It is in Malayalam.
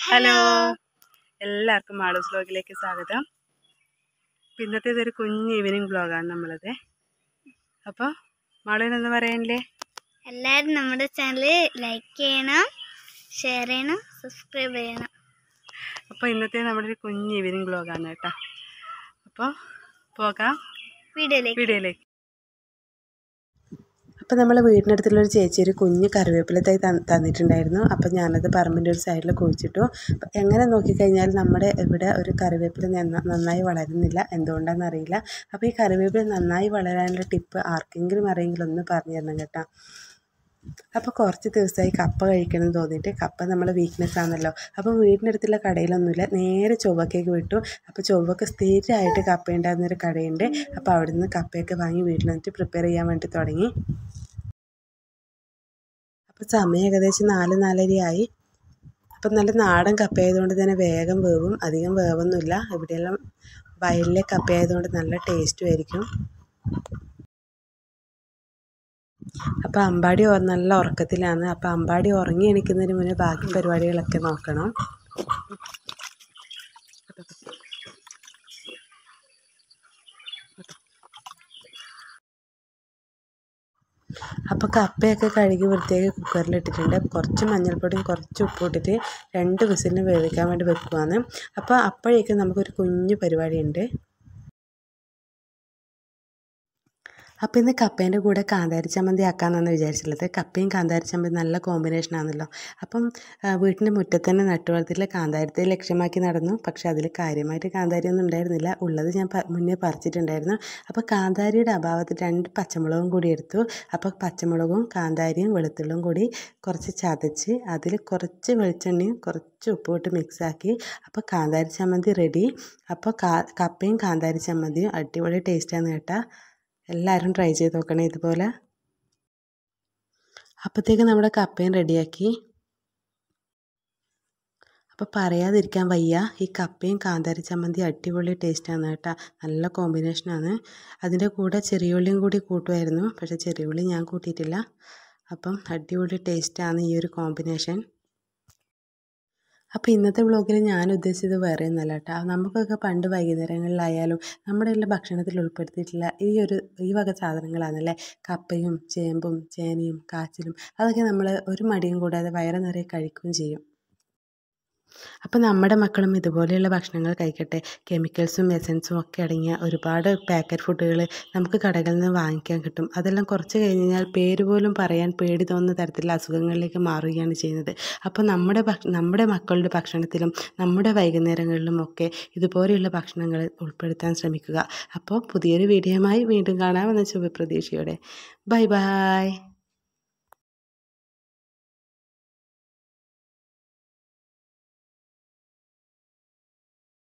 ഹലോ. എല്ലാവർക്കും മാളൂസ് വ്ലോഗിലേക്ക് സ്വാഗതം. ഇന്നത്തെ ഇതൊരു കുഞ്ഞ് ഈവനിങ് വ്ലോഗാണ് നമ്മളത്. അപ്പോൾ മാളുവിനൊന്ന് പറയണില്ലേ എല്ലാവരും നമ്മുടെ ചാനൽ ലൈക്ക് ചെയ്യണം ഷെയർ ചെയ്യണം സബ്സ്ക്രൈബ് ചെയ്യണം. അപ്പോൾ ഇന്നത്തെ നമ്മുടെ ഒരു കുഞ്ഞ് ഈവനിങ് വ്ലോഗാണ് കേട്ടോ. അപ്പോൾ പോകാം. വീഡിയോയിലേക്ക്. വീഡിയോയിലേക്ക്. അപ്പോൾ നമ്മളെ വീടിനടുത്തുള്ള ഒരു ചേച്ചി ഒരു കുഞ്ഞ് കറിവേപ്പില തൈ തന്ന് തന്നിട്ടുണ്ടായിരുന്നു. അപ്പോൾ ഞാനത് പറമ്പിന്റെ ഒരു സൈഡിൽ കുഴിച്ചിട്ടു. എങ്ങനെ നോക്കിക്കഴിഞ്ഞാൽ നമ്മുടെ ഇവിടെ ഒരു കറിവേപ്പില നന്നായി വളരുന്നില്ല. എന്തുകൊണ്ടാണെന്ന് അറിയില്ല. അപ്പോൾ ഈ കറിവേപ്പില നന്നായി വളരാനുള്ള ടിപ്പ് ആർക്കെങ്കിലും അറിയെങ്കിലും ഒന്ന് പറഞ്ഞു തരണം കേട്ടോ. അപ്പോൾ കുറച്ച് ദിവസമായി കപ്പ കഴിക്കണം എന്ന് തോന്നിയിട്ട് കപ്പ നമ്മളെ വീക്ക്നെസ് ആണല്ലോ. അപ്പോൾ വീടിനടുത്തുള്ള കടയിലൊന്നുമില്ല. നേരെ ചൊവ്വക്കേക്ക് വിട്ടു. അപ്പോൾ ചൊവ്വക്ക് സ്ഥിരമായിട്ട് കപ്പ ഉണ്ടാകുന്നൊരു കടയുണ്ട്. അപ്പോൾ അവിടെ നിന്ന് കപ്പയൊക്കെ വാങ്ങി വീട്ടിൽ വന്നിട്ട് പ്രിപ്പയർ ചെയ്യാൻ വേണ്ടി തുടങ്ങി. അപ്പോൾ സമയം ഏകദേശം നാല് നാലരയായി അപ്പം നല്ല നാടൻ കപ്പയായതുകൊണ്ട് തന്നെ വേഗം വേവും അധികം വേവൊന്നുമില്ല. ഇവിടെയെല്ലാം വയലിലെ കപ്പയായതുകൊണ്ട് നല്ല ടേസ്റ്റും ആയിരിക്കും. അപ്പം അമ്പാടി നല്ല ഉറക്കത്തിലാണ്. അപ്പം അമ്പാടി ഉറങ്ങി എണീക്കുന്നതിന് മുന്നേ ബാക്കി പരിപാടികളൊക്കെ നോക്കണം. അപ്പോൾ കപ്പയൊക്കെ കഴുകി വൃത്തിയാക്കി കുക്കറിൽ ഇട്ടിട്ടുണ്ട്. കുറച്ച് മഞ്ഞൾപ്പൊടിയും കുറച്ച് ഉപ്പും ഇട്ടിട്ട് രണ്ട് വിസിലിന് വേവിക്കാൻ വേണ്ടി വെക്കുവാണ്. അപ്പോൾ അപ്പോഴേക്കും നമുക്കൊരു കുഞ്ഞു പരിപാടിയുണ്ട്. അപ്പോൾ ഇന്ന് കപ്പേന്റെ കൂടെ കാന്താരി ചമ്മന്തി ആക്കാമെന്നാണ് വിചാരിച്ചിട്ടുള്ളത്. കപ്പയും കാന്താരി ചമ്മന്തി നല്ല കോമ്പിനേഷൻ ആണല്ലോ. അപ്പം വീട്ടിന്റെ മുറ്റത്ത് തന്നെ നട്ടുവളർത്തിയിട്ടുള്ള കാന്താരത്തെ ലക്ഷ്യമാക്കി നടന്നു. പക്ഷേ അതിൽ കാര്യമായിട്ട് കാന്താരി ഒന്നും ഉണ്ടായിരുന്നില്ല. ഉള്ളത് ഞാൻ മുന്നേ പറിച്ചിട്ടുണ്ടായിരുന്നു. അപ്പോൾ കാന്താരിയുടെ അഭാവത്തിൽ രണ്ട് പച്ചമുളകും കൂടി എടുത്തു. അപ്പോൾ പച്ചമുളകും കാന്താരിയും വെളുത്തുള്ളും കൂടി കുറച്ച് ചതച്ച് അതിൽ കുറച്ച് വെളിച്ചെണ്ണയും കുറച്ച് ഉപ്പും ഇട്ട് മിക്സാക്കി അപ്പോൾ കാന്താരി ചമ്മന്തി റെഡി അപ്പോൾ കപ്പയും കാന്താരി ചമ്മന്തിയും അടിപൊളി ടേസ്റ്റാണ് കേട്ടോ. എല്ലാവരും ട്രൈ ചെയ്ത് നോക്കണേ ഇതുപോലെ. അപ്പോഴത്തേക്ക് നമ്മുടെ കപ്പയും റെഡിയാക്കി അപ്പോൾ പറയാതിരിക്കാൻ വയ്യ ഈ കപ്പയും കാന്താരി ചമ്മന്തി അടിപൊളി ടേസ്റ്റാണ് കേട്ടോ. നല്ല കോമ്പിനേഷനാണ് അതിന്റെ കൂടെ ചെറിയുള്ളിയും കൂടി കൂട്ടുമായിരുന്നു പക്ഷേ ചെറിയുള്ളി ഞാൻ കൂട്ടിയിട്ടില്ല. അപ്പം അടിപൊളി ടേസ്റ്റാണ് ഈ ഒരു കോമ്പിനേഷൻ അപ്പോൾ ഇന്നത്തെ വ്ളോഗിൽ ഞാൻ ഉദ്ദേശിച്ചത് വേറെ ഒന്നല്ല കേട്ടോ നമുക്കൊക്കെ പണ്ട് വൈകുന്നേരങ്ങളിലായാലും നമ്മുടെ എല്ലാ ഭക്ഷണത്തിൽ ഉൾപ്പെടുത്തിയിട്ടുള്ള ഈ ഒരു ഈ വക സാധനങ്ങളാണല്ലേ? കപ്പയും ചേമ്പും ചേനയും കാച്ചിലും അതൊക്കെ നമ്മൾ ഒരു മടിയും കൂടാതെ വയറ് നിറയെ കഴിക്കുകയും ചെയ്യും. അപ്പോൾ നമ്മുടെ മക്കളും ഇതുപോലെയുള്ള ഭക്ഷണങ്ങൾ കഴിക്കട്ടെ. കെമിക്കൽസും എസൻസും ഒക്കെ അടങ്ങിയ ഒരുപാട് പാക്കറ്റ് ഫുഡുകൾ നമുക്ക് കടകളിൽ നിന്ന് വാങ്ങിക്കാൻ കിട്ടും. അതെല്ലാം കുറച്ച് കഴിഞ്ഞ് കഴിഞ്ഞാൽ പേര് പോലും പറയാൻ പേടി തോന്നുന്ന തരത്തിലുള്ള അസുഖങ്ങളിലേക്ക് മാറുകയാണ് ചെയ്യുന്നത്. അപ്പോൾ നമ്മുടെ നമ്മുടെ മക്കളുടെ ഭക്ഷണത്തിലും നമ്മുടെ വൈകുന്നേരങ്ങളിലും ഒക്കെ ഇതുപോലെയുള്ള ഭക്ഷണങ്ങൾ ഉൾപ്പെടുത്താൻ ശ്രമിക്കുക. അപ്പോൾ പുതിയൊരു വീഡിയോയുമായി വീണ്ടും കാണാമെന്ന ശുഭപ്രതീക്ഷയോടെ. Bye bye.